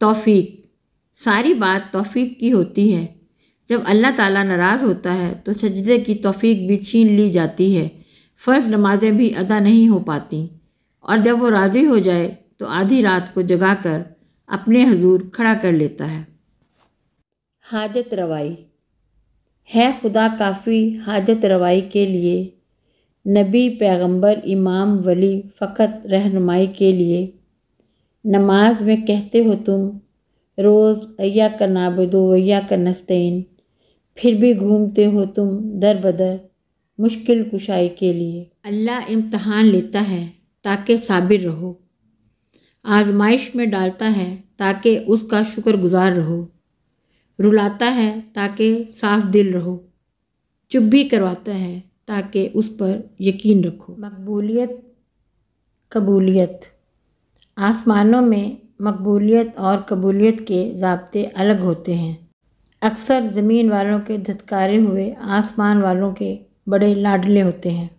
तौफीक। सारी बात तौफीक की होती है। जब अल्लाह ताला नाराज़ होता है तो सजदे की तौफीक भी छीन ली जाती है। फ़र्ज़ नमाजें भी अदा नहीं हो पाती। और जब वो राज़ी हो जाए तो आधी रात को जगाकर अपने हजूर खड़ा कर लेता है। हाजत रवाई। है खुदा काफ़ी हाजत रवाई के लिए। नबी पैगंबर, इमाम, वली, फ़कत, रहनुमाई के लिए। नमाज़ में कहते हो तुम रोज़ अय्या का नाबदो वैया का नस्तीन। फिर भी घूमते हो तुम दर बदर मुश्किल कुशाई के लिए। अल्लाह इम्तहान लेता है ताकि साबिर रहो। आजमाइश में डालता है ताकि उसका शुक्रगुजार रहो। रुलाता है ताकि साफ़ दिल रहो। चुप भी करवाता है ताकि उस पर यकीन रखो। मकबूलियत कबूलियत। आसमानों में मकबूलियत और कबूलियत के जबते अलग होते हैं। अक्सर ज़मीन वालों के धतकारे हुए आसमान वालों के बड़े लाडले होते हैं।